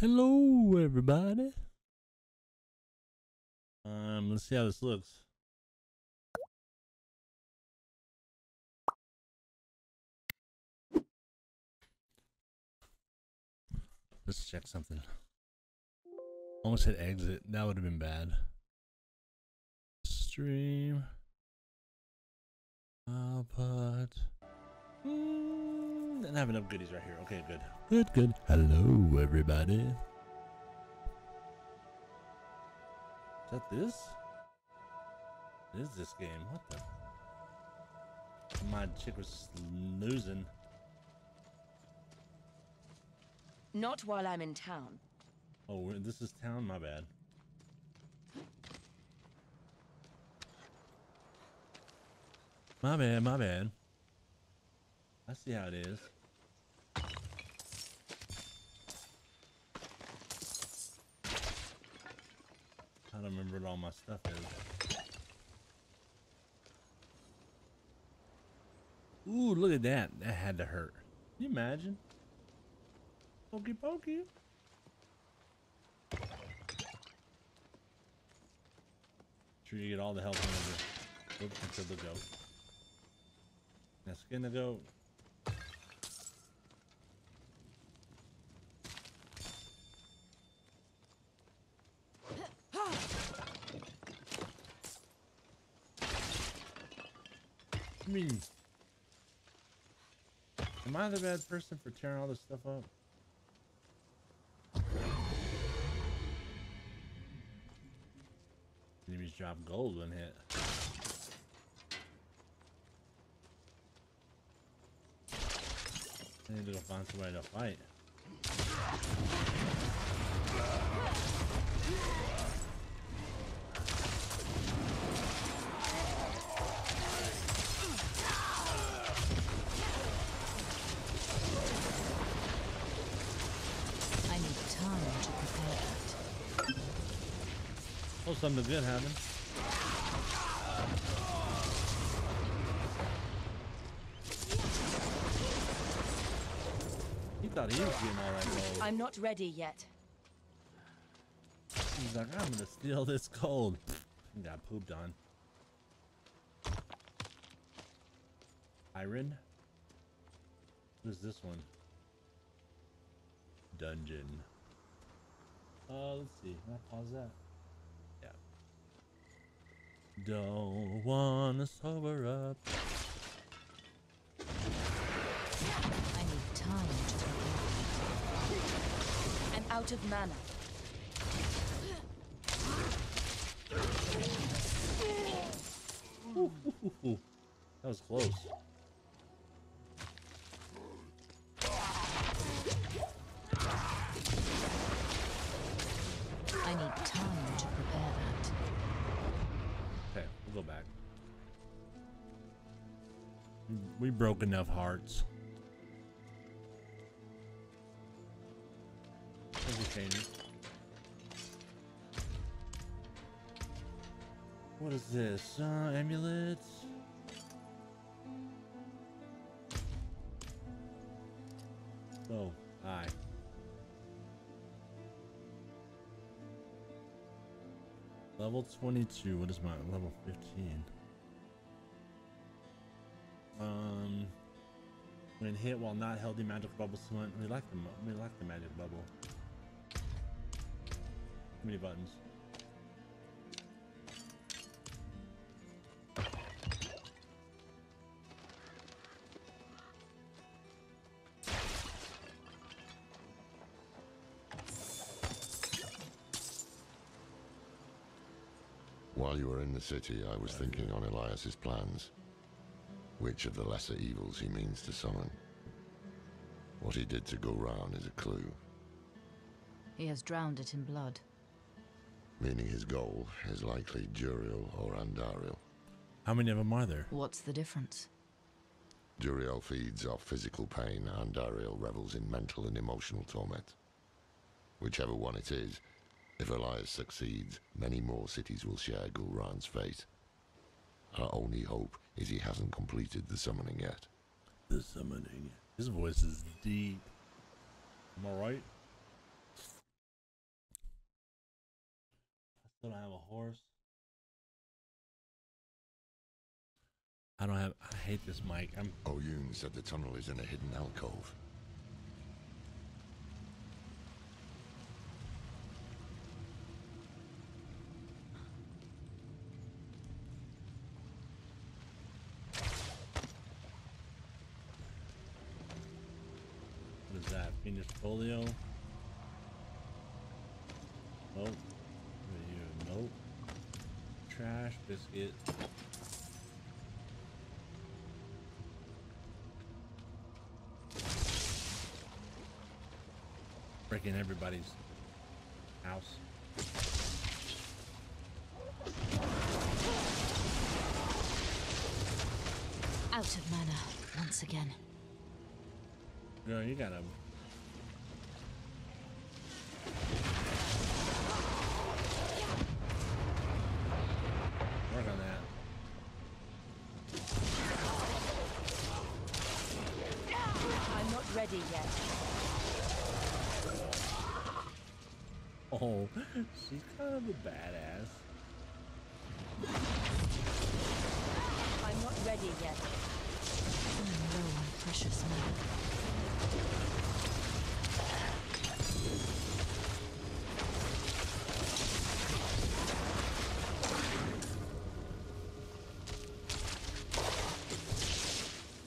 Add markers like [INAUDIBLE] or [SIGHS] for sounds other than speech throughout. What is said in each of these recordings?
Hello, everybody. Um, let's see how this looks. Let's check something. Almost hit exit. That would have been bad. Stream. Output. Mm, and I have enough goodies right here. Okay, good. Good, good. Hello, everybody. Is that this? What is this game? What the? My chick was losing. Not while I'm in town. Oh, this is town? My bad. My bad, my bad. I see how it is. I don't remember what all my stuff is. Ooh, look at that. That had to hurt. Can you imagine? Pokey pokey. Sure you get all the health whenever. Look until the goat. Now skin the goat. Me. Am I the bad person for tearing all this stuff up? Enemies drop gold when hit. I need to go find somebody to fight. Something good happened. He thought he was getting all that gold. I'm not ready yet. He's like, I'm gonna steal this gold. He got pooped on. Iron? What is this one? Dungeon. Uh, let's see. Can I pause that? Don't wanna sober up. I need time to prepare. I'm out of mana. Ooh, [LAUGHS] that was close. I need time to prepare that. Okay, we'll go back. We broke enough hearts. What is this? Uh, amulets? Level 22. What is my level 15? Um, when hit while not held, the magic bubble. We like the we like the magic bubble. Too many buttons. While you were in the city, I was thinking on Elias's plans. Which of the lesser evils he means to summon. What he did to go round is a clue, He has drowned it in blood. meaning his goal is likely Duriel or Andariel. How many of them are there? What's the difference? Duriel feeds off physical pain, and Andariel revels in mental and emotional torment. Whichever one it is, if Elias succeeds, many more cities will share Guulrahn's fate. Our only hope is he hasn't completed the summoning yet. The summoning. His voice is deep. Am I right? I still don't have a horse. I don't have. I hate this mic. I'm. Oyun said the tunnel is in a hidden alcove. Is that? Fiendish folio. Oh, nope. You? Nope. Trash biscuit. Breaking everybody's house. Out of mana once again. Girl, you gotta. Work on that. I'm not ready yet. Oh, of a badass. I'm not ready yet. I'm low on precious.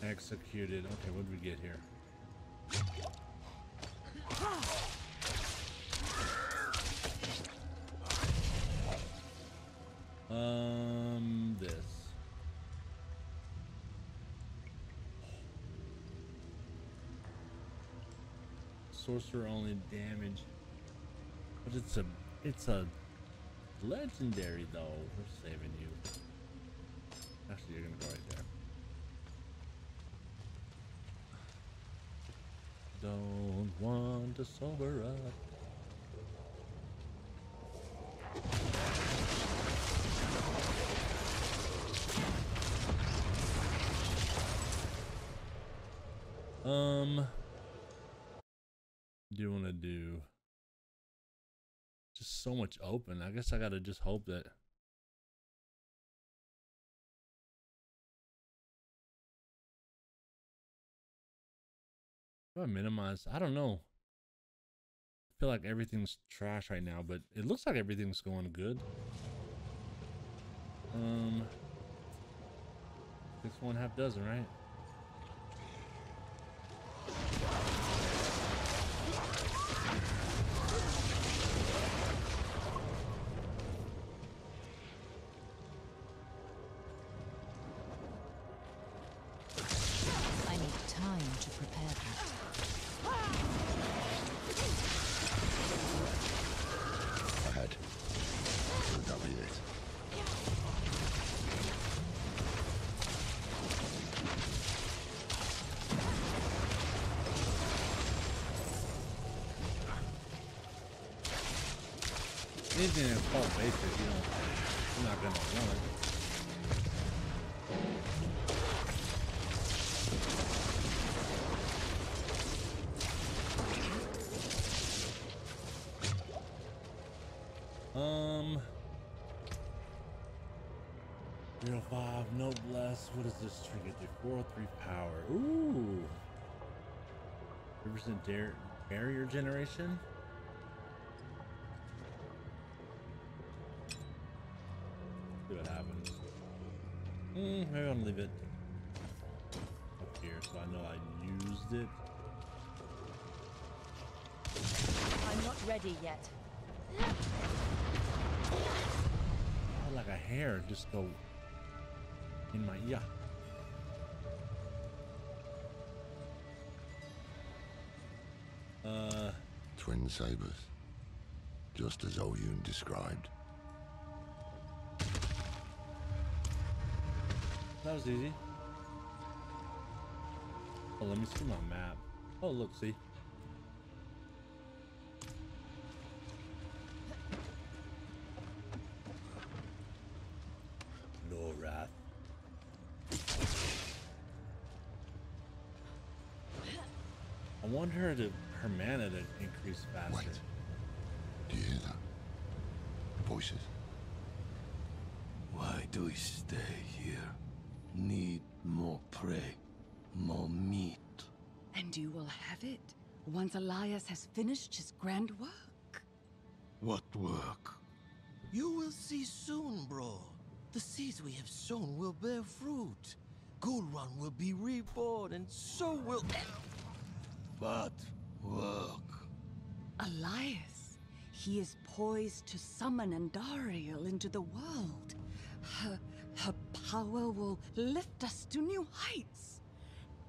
Executed. Okay, what did we get here? Sorcerer only damage, but it's a it's a legendary though. We're saving you. Actually, you're gonna go right there. Don't want to sober up. Um, do want to do just so much open? I guess I gotta just hope that. I minimize? I don't know. I feel like everything's trash right now, but it looks like everything's going good. Um, six one half dozen, right? Called basic, you know, I'm not gonna want it. Um, zero five, no bless. What is this trinket do? Power. Ooh, represent barrier generation. Ready yet. Oh, like a hair just go in my yeah. Uh, Twin sabers. Just as Oyun described. that was easy. Oh, let me see my map. Oh, look, see. I want her to her mana to increase faster. Wait. Do you hear that? Voices. Why do we stay here? Need more prey, more meat. And you will have it once Elias has finished his grand work. What work? You will see soon, bro. The seeds we have sown will bear fruit. Guulrahn will be reborn, and so will. What work? Elias, he is poised to summon Andariel into the world. Her, her power will lift us to new heights.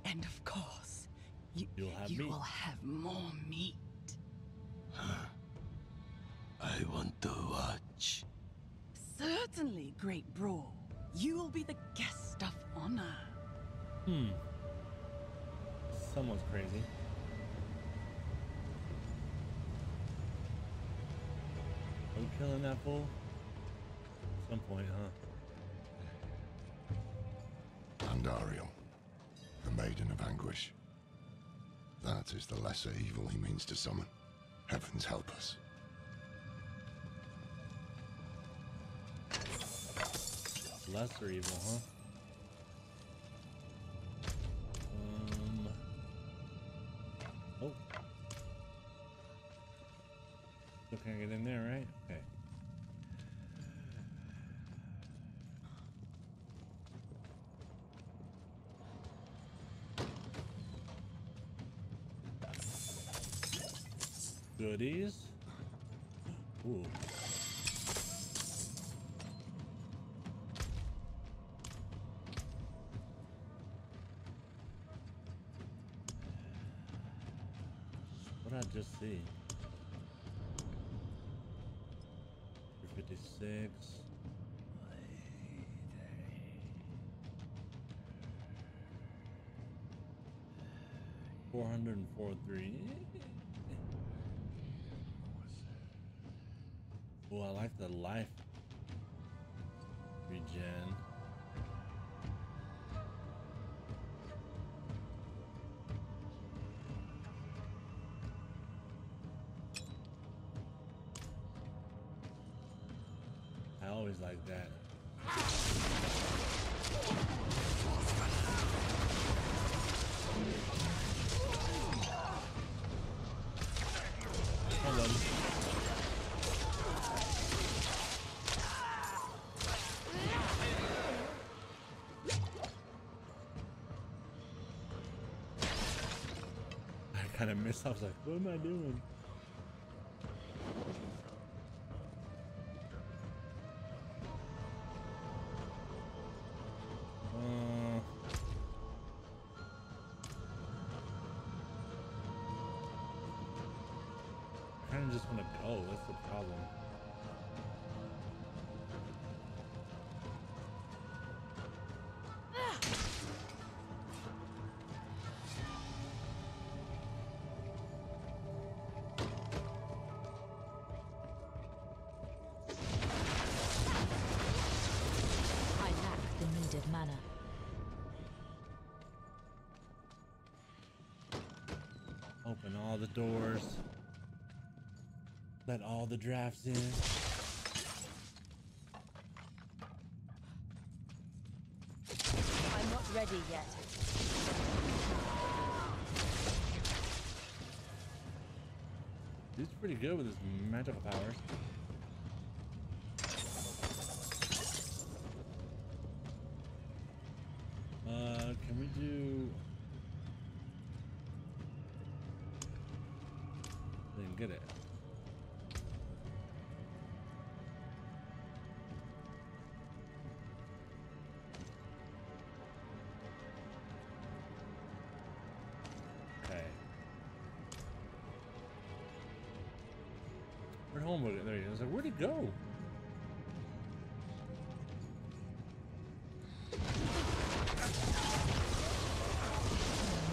And of course, you, You'll have you meat. will have more meat. I want to watch. Certainly, great bro. You will be the guest of honor. Hmm. Someone's crazy. Are we killing that bull? At some point, huh? Andariel, the Maiden of Anguish. That is the lesser evil he means to summon. Heavens help us. Lesser evil, huh? Still can't get in there, right? Okay. Goodies. Ooh. What did I just see? 404.3. Oh, I like the life regen. I always like that. Kind of missed. I was like, what am I doing? Uh, I kind of just want to go. That's the problem. All the doors. Let all the drafts in. I'm not ready yet. Dude's pretty good with his magical powers. Where'd Homewood? There he is. I was like, where'd he go? I'm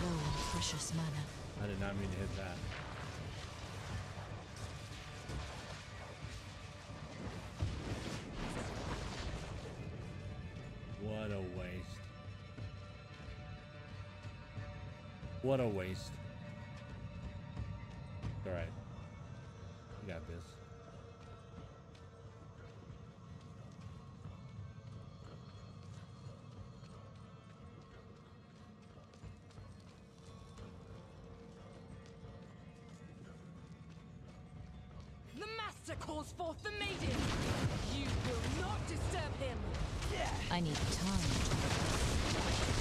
low on precious mana. I did not mean to hit that. What a waste. What a waste. Alright. We got this. master calls forth the maiden. You will not disturb him. I need time.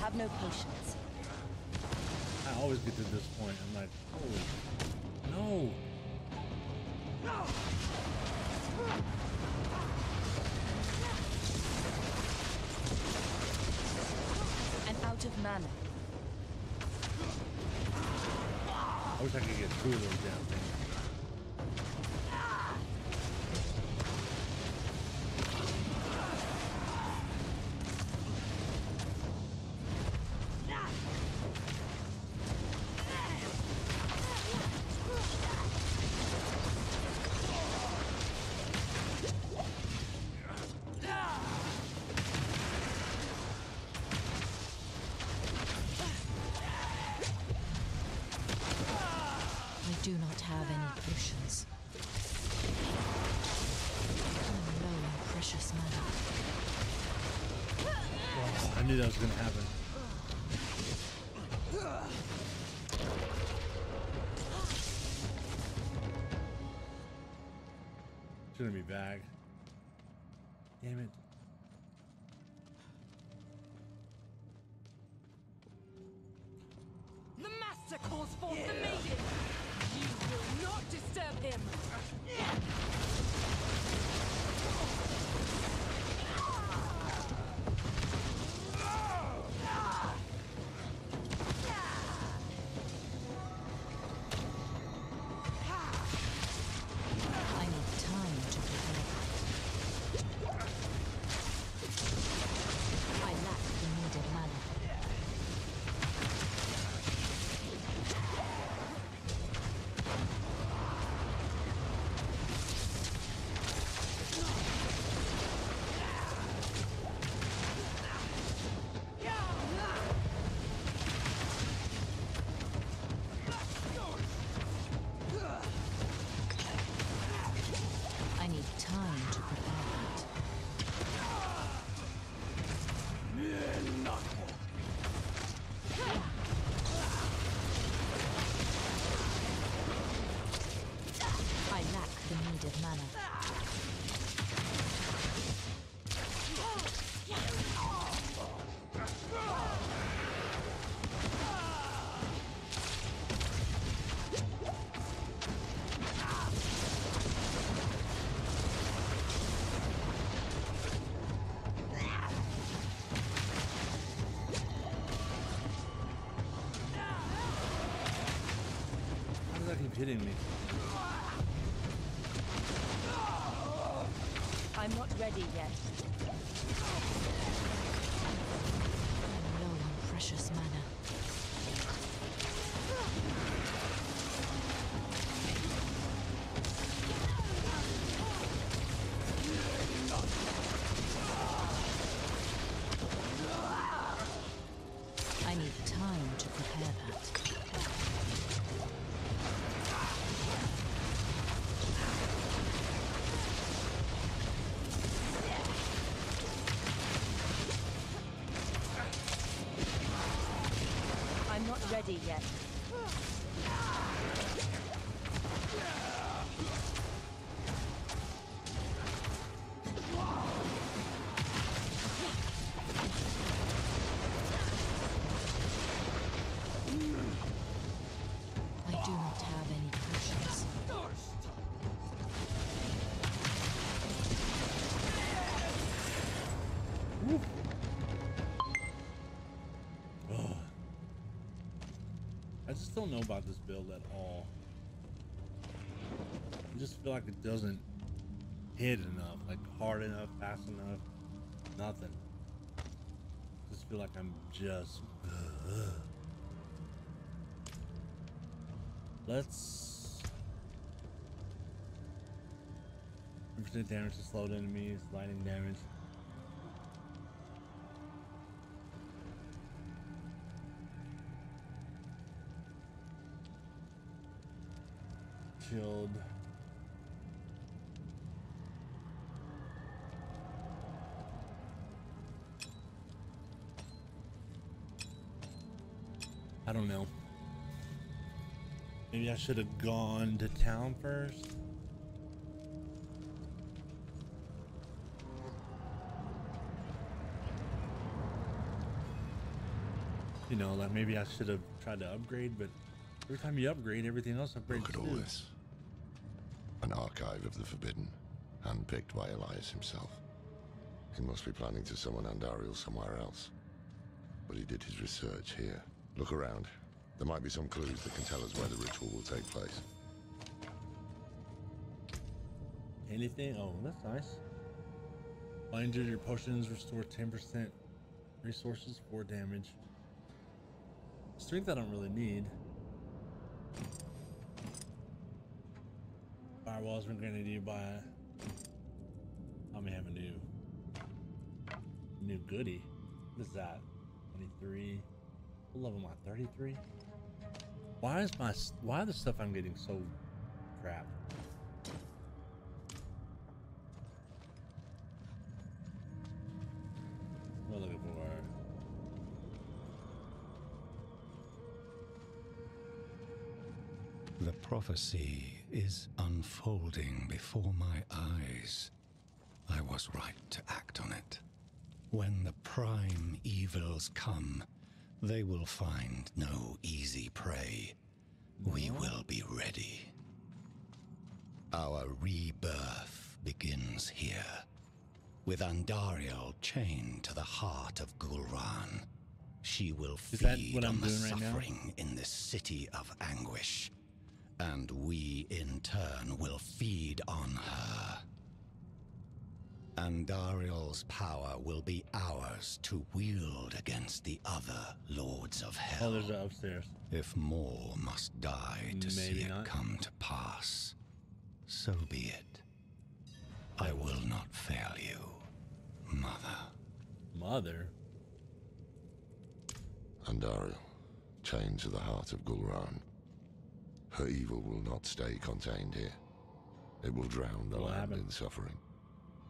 have no patience. I always get to this point. I'm like, oh, no. No! And out of mana. I wish I could get through those damn things. kidding me? I'm not ready yet. ready yet. Just don't know about this build at all. I just feel like it doesn't hit enough, like hard enough, fast enough, nothing. Just feel like I'm just. Let's. Percent damage to slowed enemies, lightning damage. Shield. I don't know. Maybe I should have gone to town first. You know, like maybe I should have tried to upgrade, but every time you upgrade, everything else upgrades Look at all this. An archive of the Forbidden, handpicked by Elias himself. He must be planning to summon Andariel somewhere else. But he did his research here. Look around. There might be some clues that can tell us where the ritual will take place. Anything? Oh, that's nice. Injured, your potions restore 10% resources, for damage. Strength I don't really need. Firewalls been granted to you by. I may have a new. New goodie. What is that? 23. What level am I? 33? Why is my. Why the stuff I'm getting so crap? I looking for? The prophecy is unfolding before my eyes. I was right to act on it. When the prime evils come, they will find no easy prey. We will be ready. Our rebirth begins here, with Andariel chained to the heart of Guulrahn. She will Is feed on the right now? suffering in this city of anguish, and we in turn will feed on her. And Andariel's power will be ours to wield against the other lords of Oh, hell. there's a upstairs. If more must die to see Maybe it come to pass, so be it. I will not fail you, Mother. Mother. Andariel, chained to the heart of Guulrahn. Her evil will not stay contained here. It will drown the What land happened? in suffering.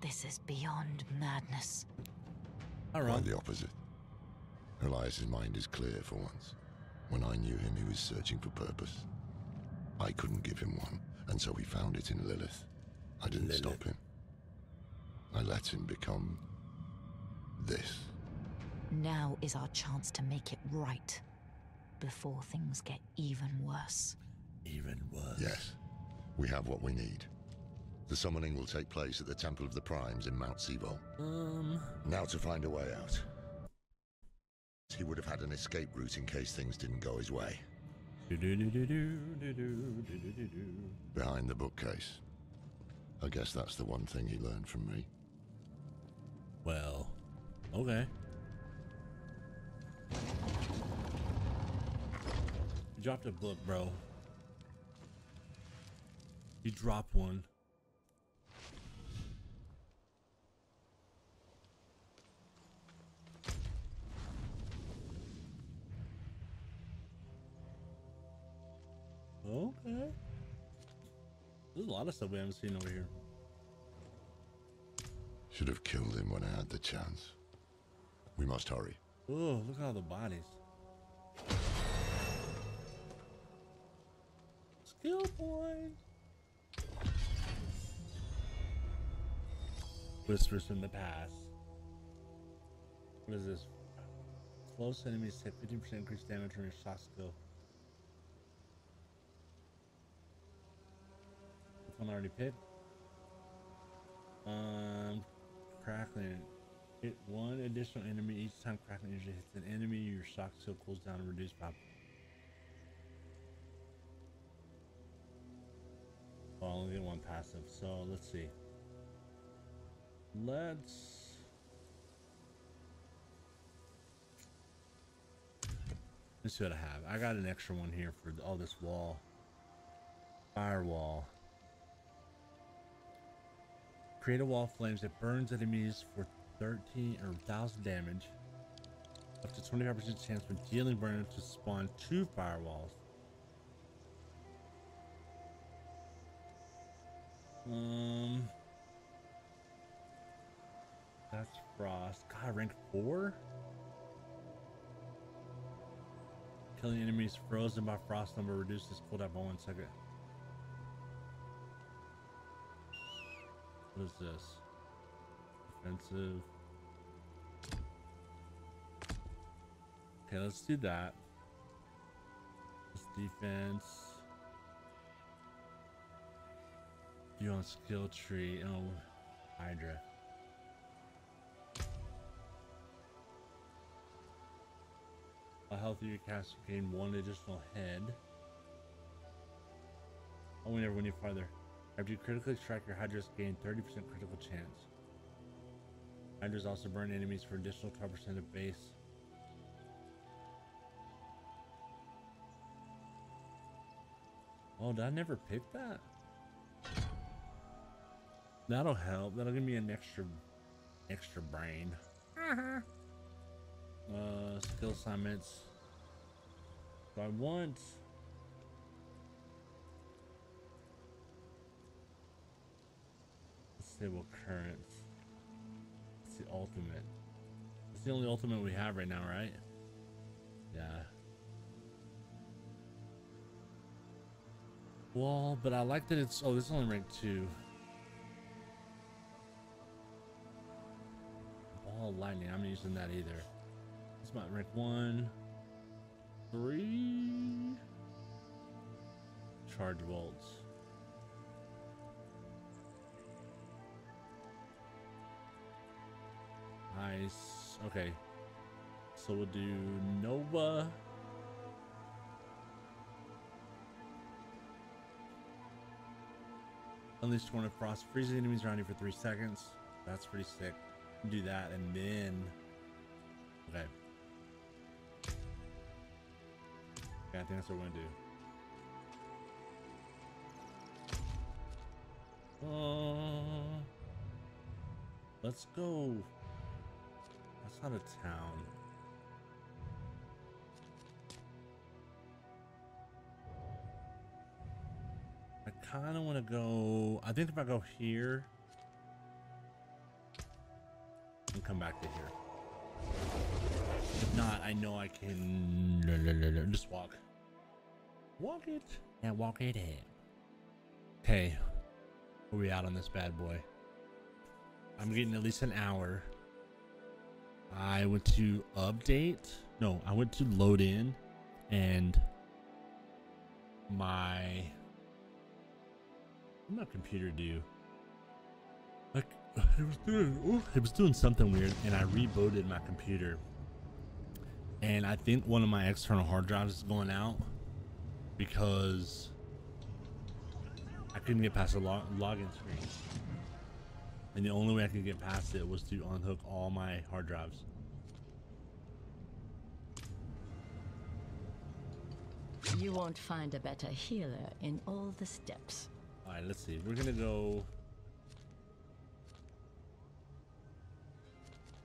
This is beyond madness. All Quite the opposite. Elias's mind is clear for once. When I knew him, he was searching for purpose. I couldn't give him one, and so he found it in Lilith. I didn't Lilith. stop him. I let him become this. Now is our chance to make it right. Before things get even worse. Even worse. Yes. We have what we need. The summoning will take place at the Temple of the Primes in Mount Sebol. Um... Now to find a way out. He would have had an escape route in case things didn't go his way. Behind the bookcase. I guess that's the one thing he learned from me. Well, okay. Drop the book, bro. You dropped one. Okay. There's a lot of stuff we haven't seen over here. Should have killed him when I had the chance. We must hurry. Oh, look at all the bodies. skill point. Whispers from the past. What is this? Close enemies take 15% increased damage from your shot skill. This one already picked. Um, crackling. Hit one additional enemy each time crackling usually hits an enemy. Your shock skill cools down and reduced by. Well, I only get one passive, so let's see. Let's. Let's see what I have. I got an extra one here for all this wall. Firewall. Create a wall of flames that burns enemies for 13 or 1000 damage. Up to 25% chance when dealing burn to spawn two firewalls. Um, that's frost. God, rank four. Killing enemies frozen by Frost Nova reduces cooldown by one second. What is this? Defensive. Okay, let's do that. This defense. You on skill tree. Oh, Hydra. A healthier cast gain one additional head. We never went any farther. After you critically strike, your Hydras gain 30% critical chance. Hydras also burn enemies for additional 12% of base. Oh, did I never pick that? That'll help. That'll give me an extra, extra brain. Uh-huh. Uh, skill assignments. I want. Stable currents. It's the ultimate. It's the only ultimate we have right now, right? Yeah. Well, but I like that it's. Oh, this is only rank two. Ball lightning. I'm using that either. This might rank one, three. Charge bolts. Nice. Okay. So we'll do Nova. Unleash Torn of Frost. Freezing enemies around you for three seconds. That's pretty sick. Do that and then. Okay. Yeah, I think that's what we're gonna do. Uh, let's go. That's not a town. I kind of want to go. I think if I go here and come back to here. Not, I know I can just walk. Walk it. Yeah, walk it in. Okay. Where we out on this bad boy? I'm getting at least an hour. I went to update. No, I went to load in and my what my computer do? Like [LAUGHS] it was doing ooh, it was doing something weird and I rebooted my computer. And I think one of my external hard drives is going out because I couldn't get past the log login screen. And the only way I could get past it was to unhook all my hard drives. You won't find a better healer in all the Steppes. All right, let's see. We're gonna go.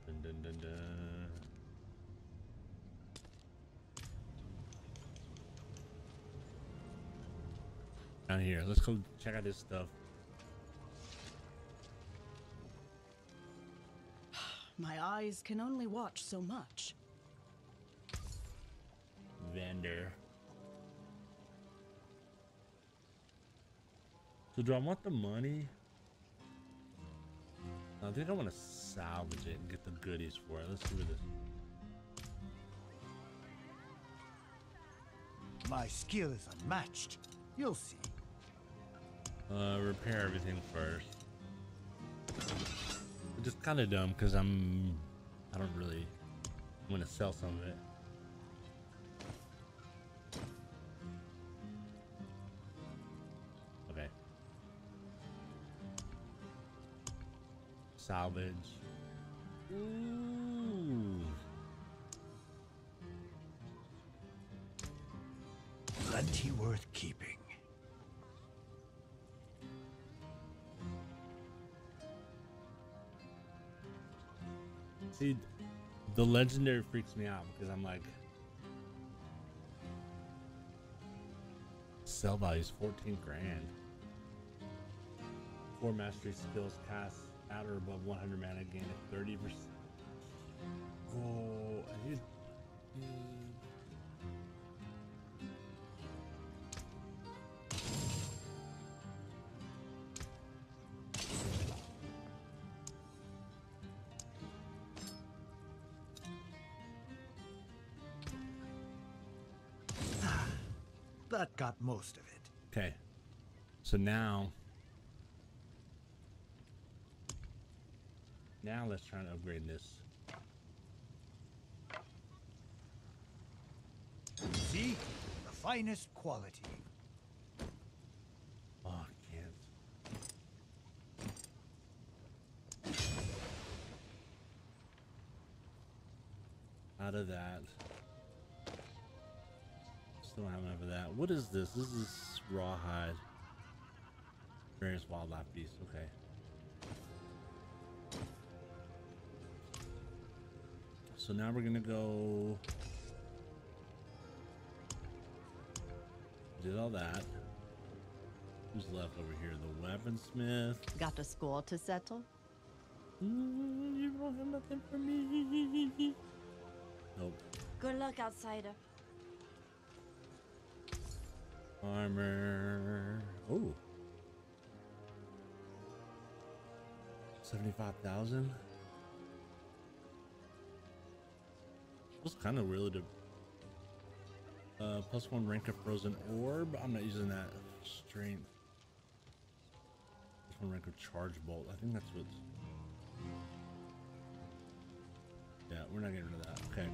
Dun, dun, dun, dun. Down here. Let's go check out this stuff. [SIGHS] My eyes can only watch so much. Vendor. So do I want the money? I think I want to salvage it and get the goodies for it. Let's see what this. My skill is unmatched. You'll see. Uh, repair everything first. Which is kind of dumb because I'm, I don't really want to sell some of it. Okay. Salvage. Ooh. See, the legendary freaks me out because I'm like, sell value is 14 grand. Four mastery skills cast at or above 100 mana gain at 30 percent. Oh, That got most of it. Okay. So now, now let's try to upgrade this. See? The finest quality. Oh, I can't. Out of that. What is this? This is rawhide. Various wildlife beasts. Okay. So now we're gonna go. Did all that. Who's left over here? The weaponsmith. Got a score to settle? Mm, you don't have nothing for me. Nope. Good luck, outsider. Armor. Oh. 75,000? Was kind of really to. Uh, plus one rank of frozen orb. I'm not using that strength. Plus one rank of charge bolt. I think that's what's. Yeah, we're not getting rid of that. Okay.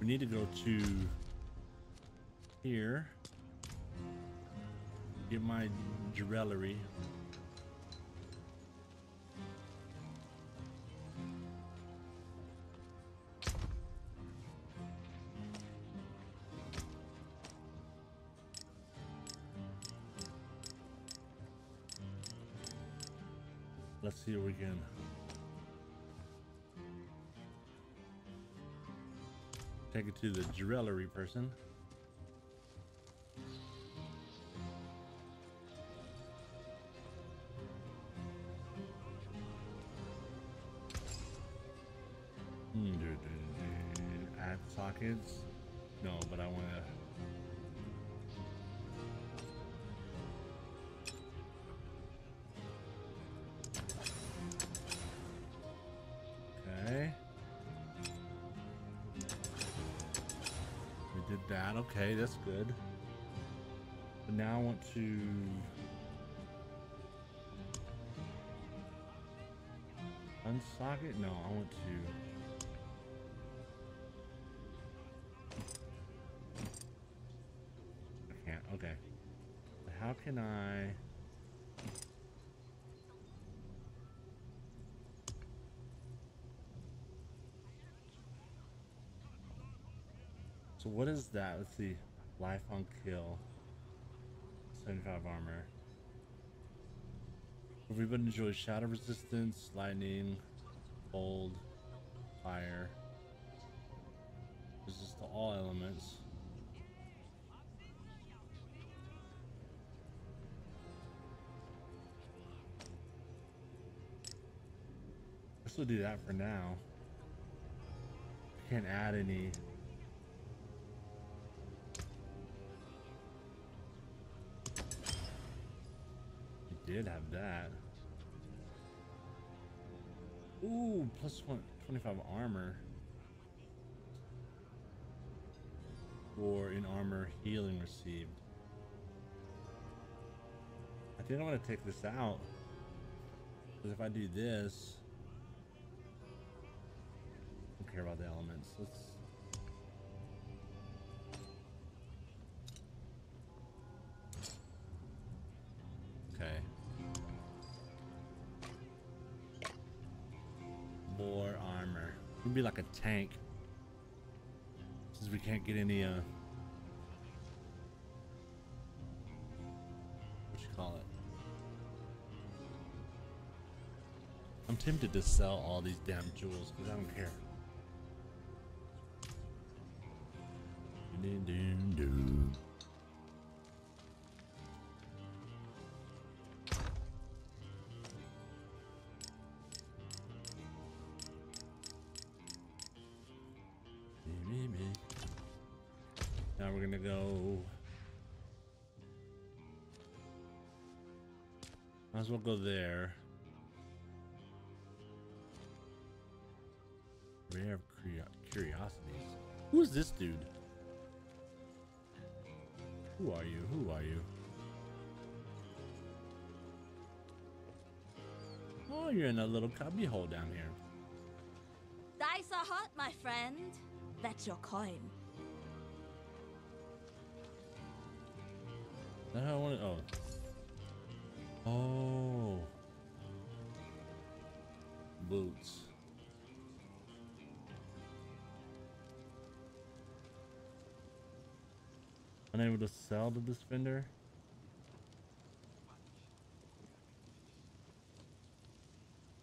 We need to go to here. Get my jewelry. Let's see if we can. Take it to the jewelry person. Hmm. Add sockets. Okay, that's good. But now I want to. Unsock it? No, I want to. I can't. Okay. How can I? So what is that? Let's see. Life on kill. 75 armor. Everybody enjoys shadow resistance, lightning, cold, fire. Resist to all elements. This will do that for now. Can't add any did have that. Ooh, plus one, 25 armor. Or in armor healing received. I think I'm going to take this out. Because if I do this, I don't care about the elements. Let's It'd be like a tank. Since we can't get any, uh... What you call it? I'm tempted to sell all these damn jewels because I don't care. Dun, dun, dun. As well go there. Rare curio- curiosities. Who is this dude? Who are you? Who are you? Oh, you're in a little cubby hole down here. Dice are hot, my friend. That's your coin. That how I want to. Oh. Oh. Boots. Unable to sell to this vendor.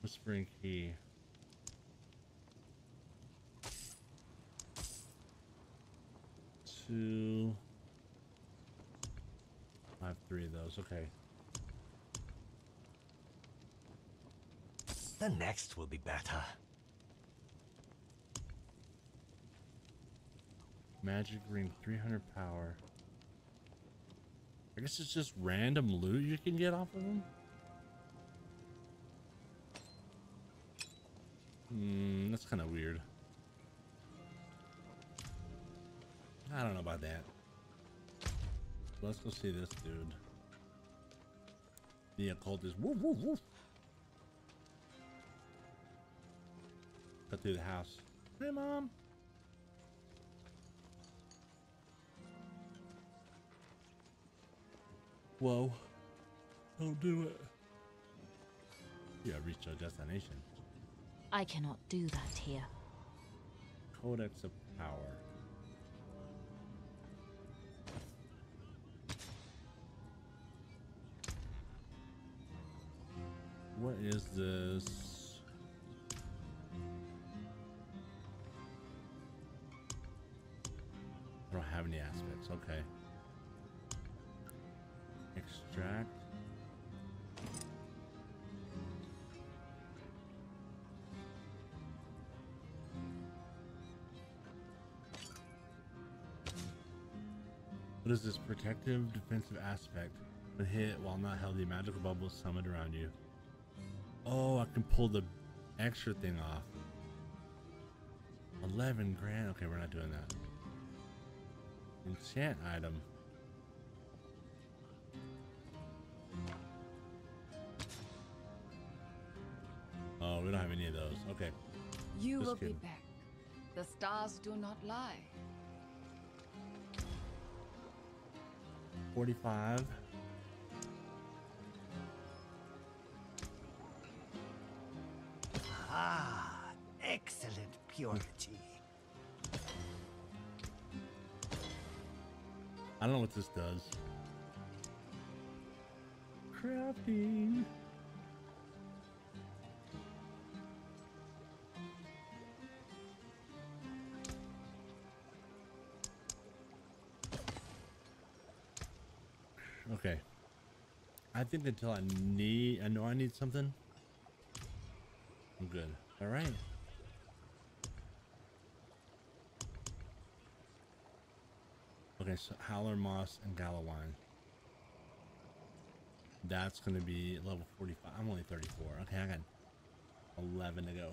Whispering key. Two. I have three of those. Okay. The next will be better. Magic ring, 300 power. I guess it's just random loot you can get off of them. Hmm, that's kind of weird. I don't know about that. Let's go see this dude. The occultist. Woof, woof, woof. Cut through the house. Hey, mom. Whoa. Don't do it. You have reached your destination. I cannot do that here. Codex of Power. What is this? Have any aspects. Okay. Extract. What is this? Protective defensive aspect. When hit while not held, the magical bubble is summoned around you. Oh, I can pull the extra thing off. 11 grand. Okay, we're not doing that. Enchant item. Oh, we don't have any of those. Okay. You Just will kidding. be back. The stars do not lie. 45. Ah, excellent purity. I don't know what this does. Crafting. Okay. I think until I need, I know I need something. I'm good. All right. Okay, so Howler Moss and Galawine. That's gonna be level 45. I'm only 34. Okay, I got 11 to go.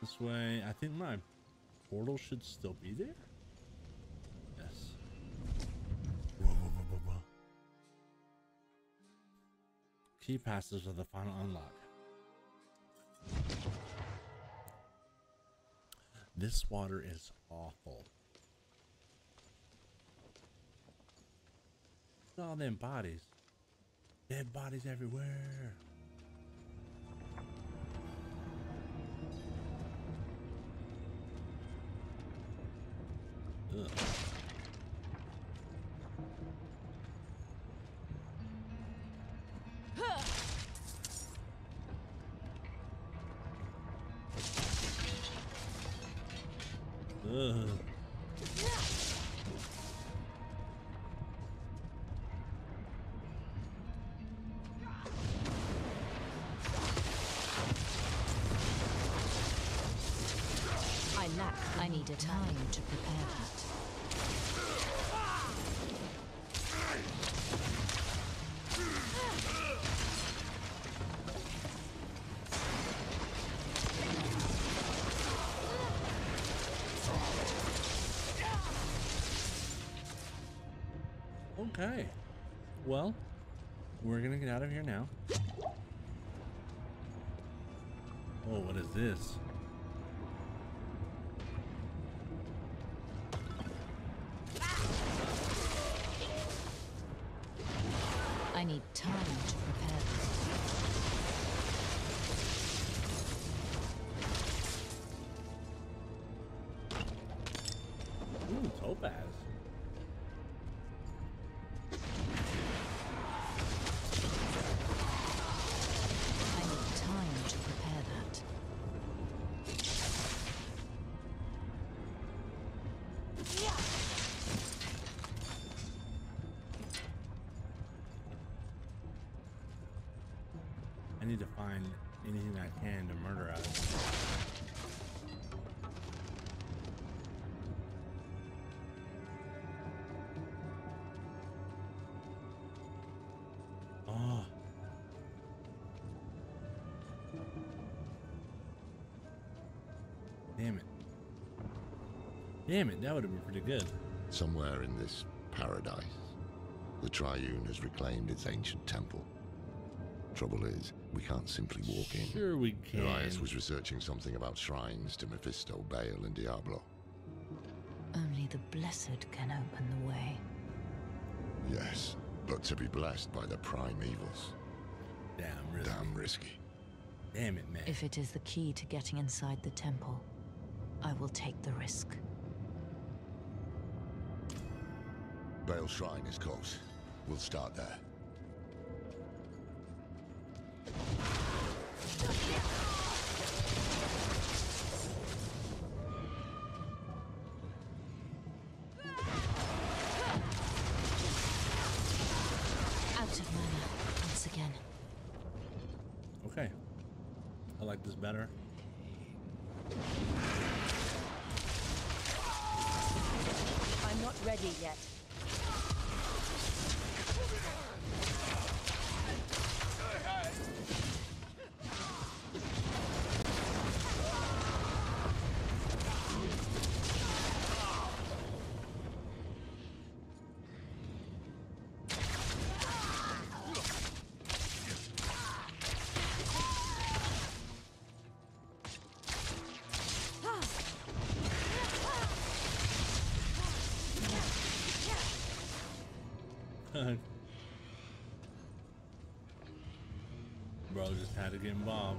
This way, I think my portal should still be there. Key passes are the final unlock. This water is awful. All them bodies. Dead bodies everywhere. Ugh. I lack. I need a time to prepare that. Okay. Well, we're gonna get out of here now. Oh, what is this? I need time Damn it, that would have been pretty good. Somewhere in this paradise, the Triune has reclaimed its ancient temple. Trouble is, we can't simply walk in. Sure we can. Elias was researching something about shrines to Mephisto, Baal, and Diablo. Only the blessed can open the way. Yes, but to be blessed by the prime evils. Damn, really. Damn risky. Damn it, man. If it is the key to getting inside the temple, I will take the risk. Baal Shrine is close. We'll start there. To get involved.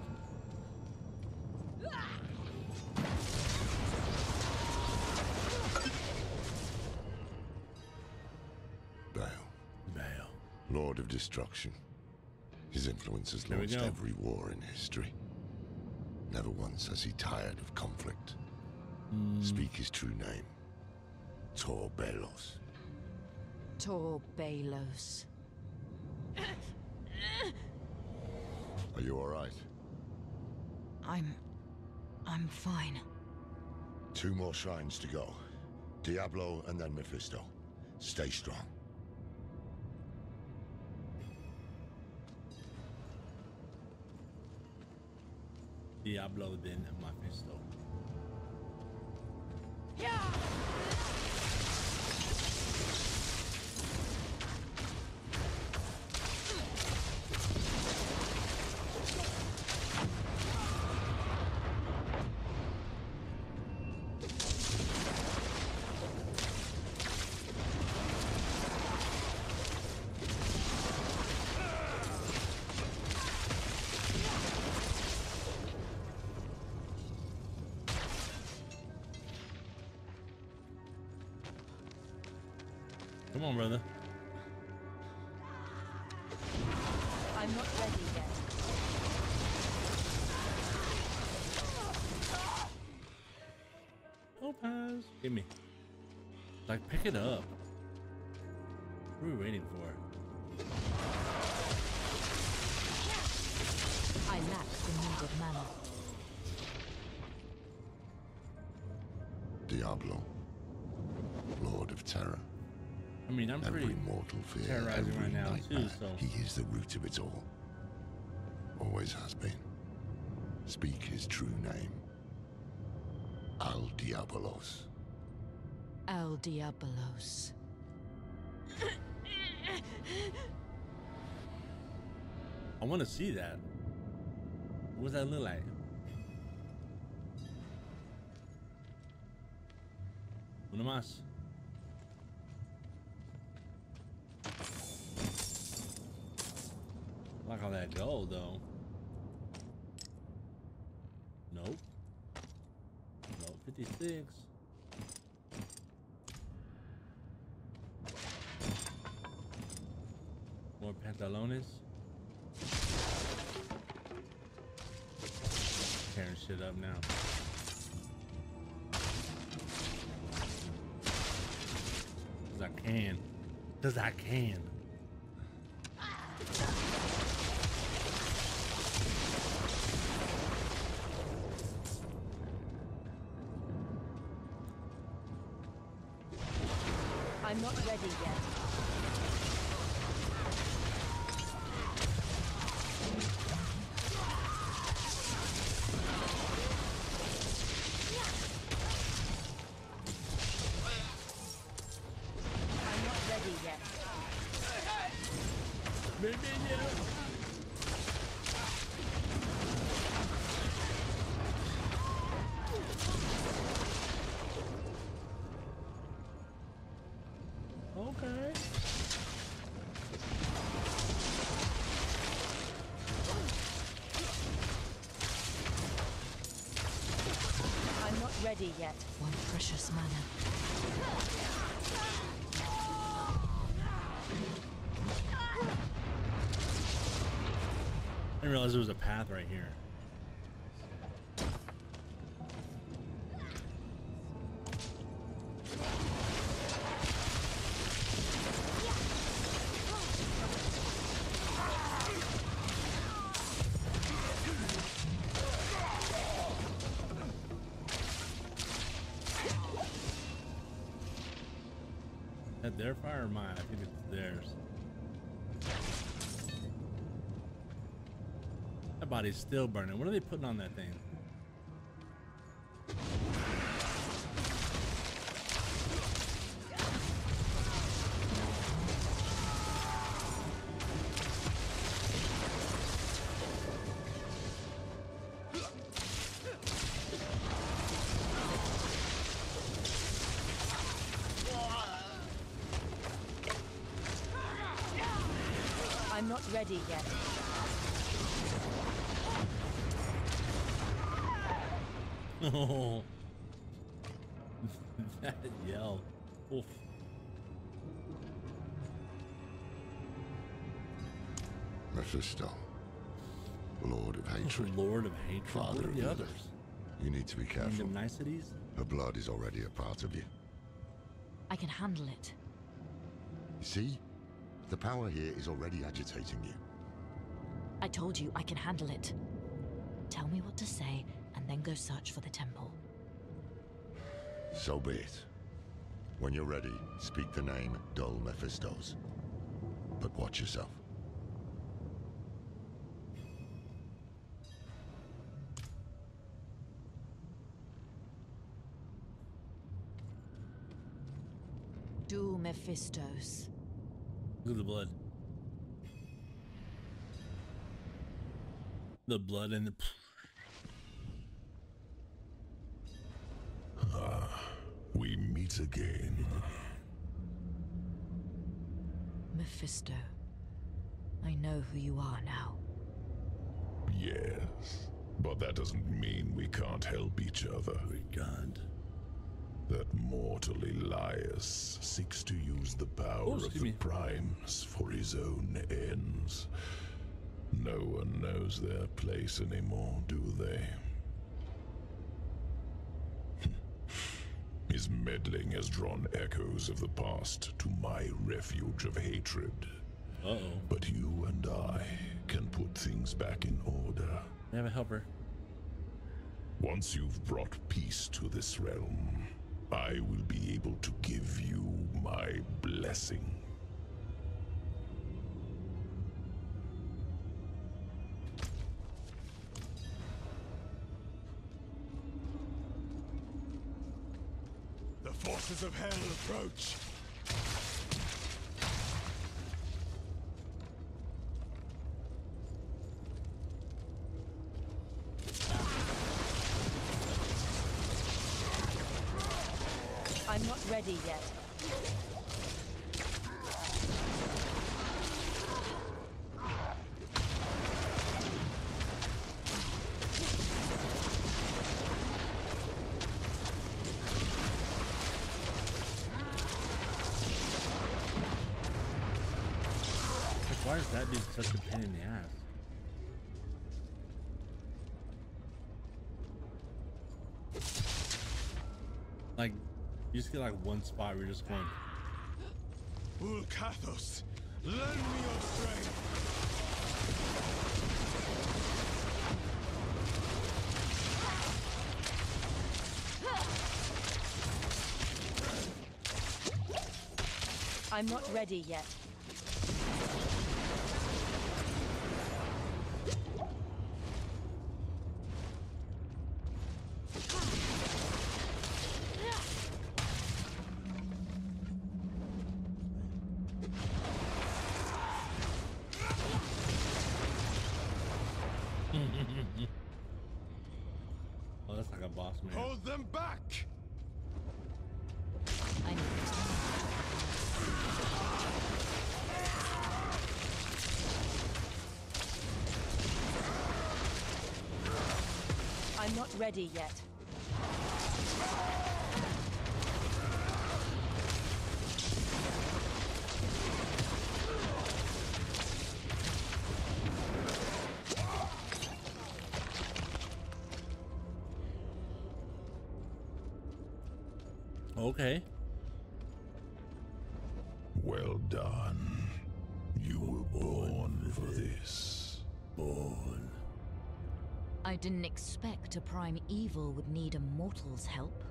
Baal, Baal. Lord of Destruction. His influence has There launched every war in history. Never once has he tired of conflict. Hmm. Speak his true name. Tor Balos. Tor Balos. [LAUGHS] Are you alright? I'm. I'm fine. Two more shrines to go. Diablo and then Mephisto. Stay strong. Diablo then Mephisto. Come on, brother. I'm not ready yet. Topaz. Give me. Like, pick it up. Mean, I'm Every pretty mortal fear, terrorizing every right now, too, nightmare. so. He is the root of it all. Always has been. Speak his true name. Al Diabolos. El Diabolos. I want to see that. What does that look like? Uno más. Like how that go though. Nope. Nope. 56. More pantalones. Tearing shit up now. Cause I can. Cause I can. I'm not ready yet. One precious mana. I didn't realize there was a path right here. Their fire or mine? I think it's theirs. That body's still burning. What are they putting on that thing? Father what are of the evil. others? You need to be careful. Kingdom niceties? Her blood is already a part of you. I can handle it. You see? The power here is already agitating you. I told you I can handle it. Tell me what to say, and then go search for the temple. So be it. When you're ready, speak the name Dol Mephistos. But watch yourself. Do Mephistos. Look at the blood. The blood and the. Ah, We meet again. Mephisto. I know who you are now. Yes, but that doesn't mean we can't help each other. We can't. That mortal Elias seeks to use the power Oh, of the me. primes for his own ends. No one knows their place anymore, do they? [LAUGHS] His meddling has drawn echoes of the past to my refuge of hatred. Uh-oh. But you and I can put things back in order. I have a helper. Once you've brought peace to this realm, I will be able to give you my blessing. The forces of hell approach. I'm not ready yet. Like, why is such a pain in the ass? Like, you just get like one spot where you're just going. Ulkathos, lend me your strength. I'm not ready yet. Ready yet. Didn't expect a prime evil would need a mortal's help.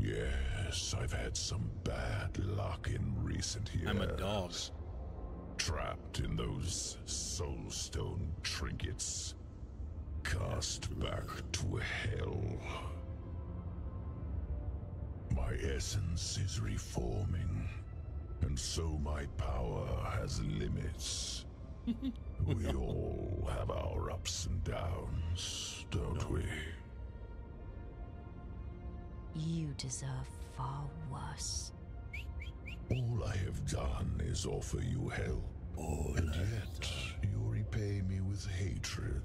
Yes, I've had some bad luck in recent years. I'm a dog. Trapped in those soulstone trinkets. Cast back to hell. My essence is reforming, and so my power has limits. [LAUGHS] we all have our ups and downs, don't we? You deserve far worse. All I have done is offer you help. and yet, you repay me with hatred.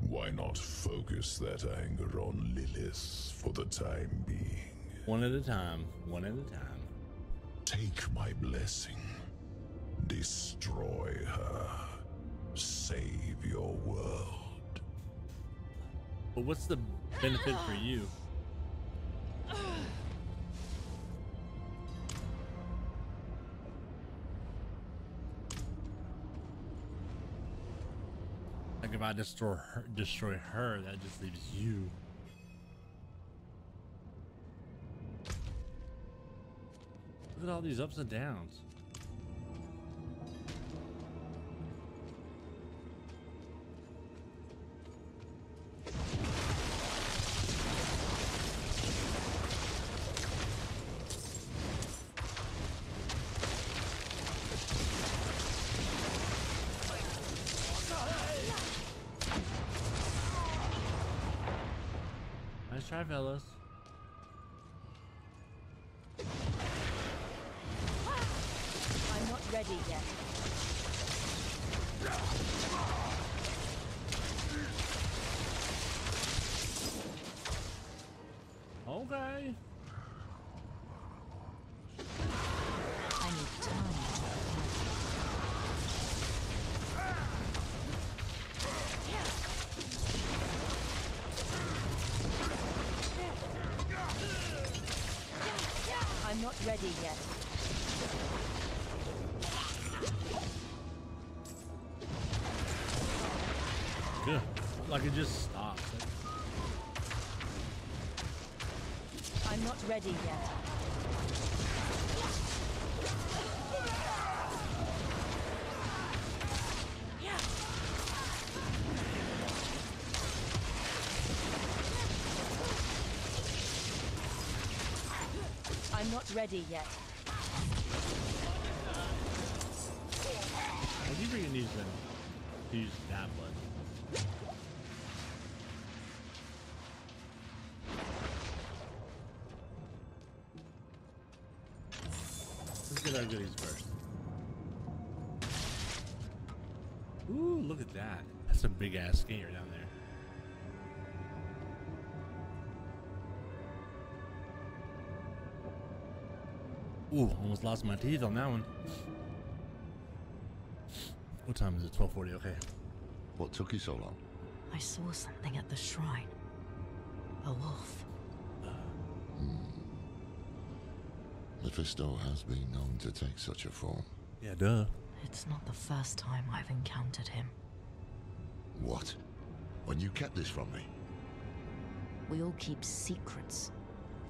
Why not focus that anger on Lilith for the time being? One at a time. One at a time. Take my blessing. Destroy her. Save your world. But what's the benefit for you? Like if I destroy her, destroy her, that just leaves you. Look at all these ups and downs. Like it just stops. I'm not ready yet. I'm not ready yet. I keep them. To use that button. Our goodies first. Ooh, look at that. That's a big ass skater down there. Ooh, almost lost my teeth on that one. What time is it? 1240, okay. What took you so long? I saw something at the shrine. A wolf. Mephisto has been known to take such a form. Yeah, duh. It's not the first time I've encountered him. What? When you kept this from me? We all keep secrets,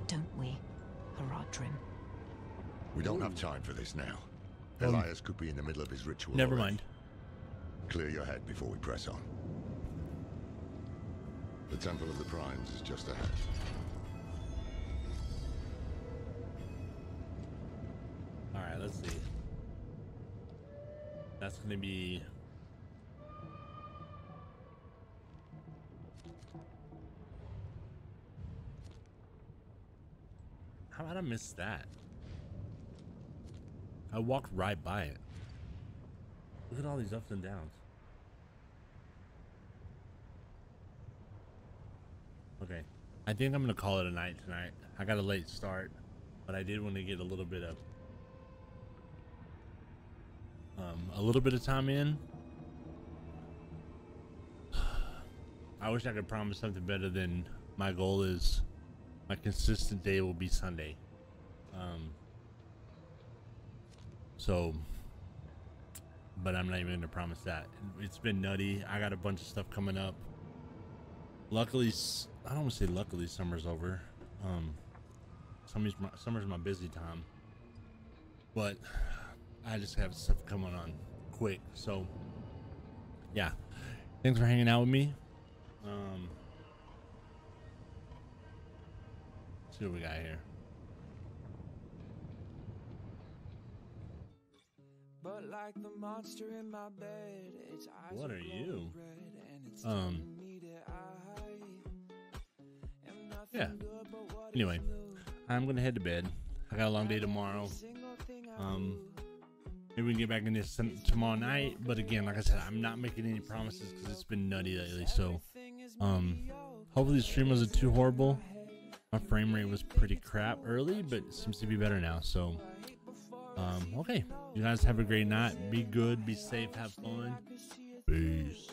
don't we, Haradrim? We don't have time for this now. Um, Elias could be in the middle of his ritual. Never already. mind. Clear your head before we press on. The Temple of the Primes is just ahead. That's gonna be. How did I miss that? I walked right by it. Look at all these ups and downs. Okay. I think I'm gonna call it a night tonight. I got a late start, but I did want to get a little bit of um, a little bit of time in. [SIGHS] I wish I could promise something better than my goal is. My consistent day will be Sunday. Um, so, but I'm not even going to promise that. It's been nutty. I got a bunch of stuff coming up. Luckily, I don't want to say luckily summer's over. Um, summer's my, summer's my busy time. But I just have stuff coming on quick. So, yeah. Thanks for hanging out with me. Um, let's see what we got here. But like the monster in my bed, its eyes What are are you? red, and it's Um, me that I am nothing Yeah. good but what Anyway. I'm gonna head to bed. I got a long day tomorrow. Um, maybe we can get back in this tomorrow night. But again, like I said, I'm not making any promises because it's been nutty lately. So, um, hopefully the stream wasn't too horrible. My frame rate was pretty crap early, but seems to be better now. So, um, okay. You guys have a great night. Be good. Be safe. Have fun. Peace.